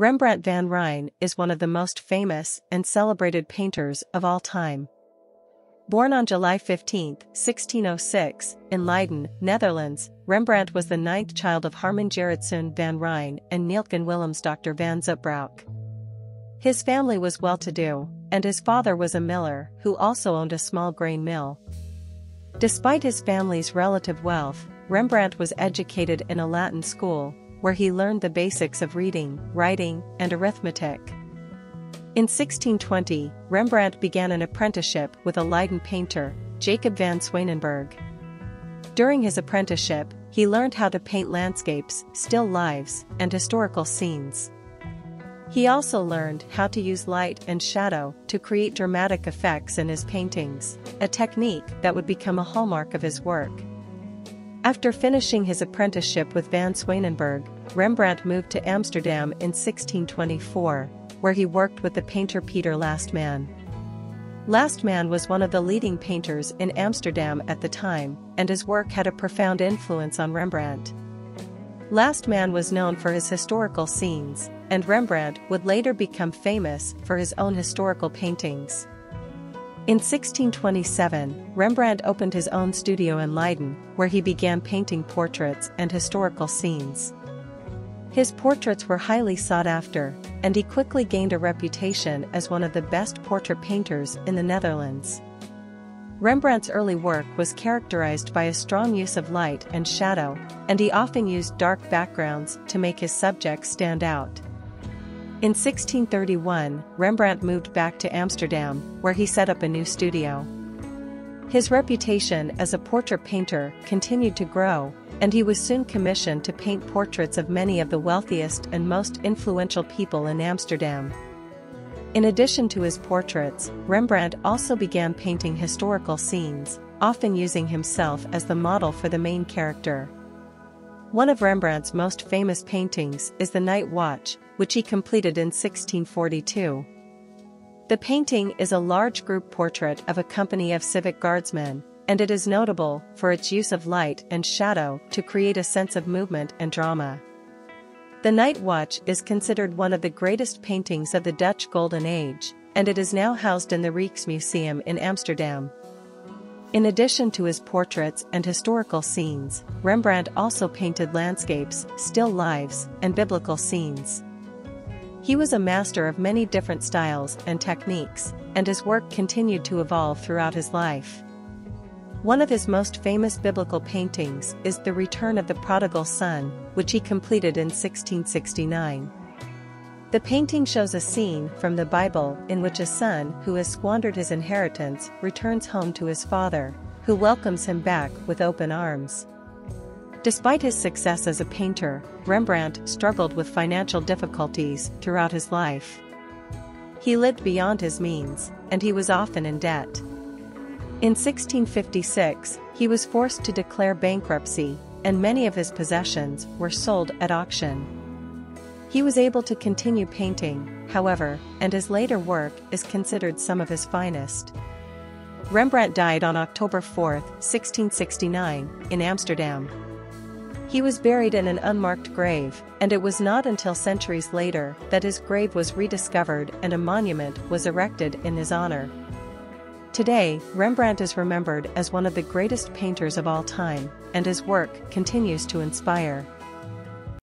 Rembrandt van Rijn is one of the most famous and celebrated painters of all time. Born on July 15, 1606, in Leiden, Netherlands, Rembrandt was the ninth child of Harmen Gerritsen van Rijn and Nielken Willems Dr. van Zoutbrouck. His family was well-to-do, and his father was a miller who also owned a small grain mill. Despite his family's relative wealth, Rembrandt was educated in a Latin school, where he learned the basics of reading, writing, and arithmetic. In 1620, Rembrandt began an apprenticeship with a Leiden painter, Jacob van Swanenburg. During his apprenticeship, he learned how to paint landscapes, still lives, and historical scenes. He also learned how to use light and shadow to create dramatic effects in his paintings, a technique that would become a hallmark of his work. After finishing his apprenticeship with Van Swanenburg, Rembrandt moved to Amsterdam in 1624, where he worked with the painter Pieter Lastman. Lastman was one of the leading painters in Amsterdam at the time, and his work had a profound influence on Rembrandt. Lastman was known for his historical scenes, and Rembrandt would later become famous for his own historical paintings. In 1627, Rembrandt opened his own studio in Leiden, where he began painting portraits and historical scenes. His portraits were highly sought after, and he quickly gained a reputation as one of the best portrait painters in the Netherlands. Rembrandt's early work was characterized by a strong use of light and shadow, and he often used dark backgrounds to make his subjects stand out. In 1631, Rembrandt moved back to Amsterdam, where he set up a new studio. His reputation as a portrait painter continued to grow, and he was soon commissioned to paint portraits of many of the wealthiest and most influential people in Amsterdam. In addition to his portraits, Rembrandt also began painting historical scenes, often using himself as the model for the main character. One of Rembrandt's most famous paintings is The Night Watch, which he completed in 1642. The painting is a large group portrait of a company of civic guardsmen, and it is notable for its use of light and shadow to create a sense of movement and drama. The Night Watch is considered one of the greatest paintings of the Dutch Golden Age, and it is now housed in the Rijksmuseum in Amsterdam. In addition to his portraits and historical scenes, Rembrandt also painted landscapes, still lives, and biblical scenes. He was a master of many different styles and techniques, and his work continued to evolve throughout his life. One of his most famous biblical paintings is The Return of the Prodigal Son, which he completed in 1669. The painting shows a scene from the Bible in which a son who has squandered his inheritance returns home to his father, who welcomes him back with open arms. Despite his success as a painter, Rembrandt struggled with financial difficulties throughout his life. He lived beyond his means, and he was often in debt. In 1656, he was forced to declare bankruptcy, and many of his possessions were sold at auction. He was able to continue painting, however, and his later work is considered some of his finest. Rembrandt died on October 4, 1669, in Amsterdam. He was buried in an unmarked grave, and it was not until centuries later that his grave was rediscovered and a monument was erected in his honor. Today, Rembrandt is remembered as one of the greatest painters of all time, and his work continues to inspire.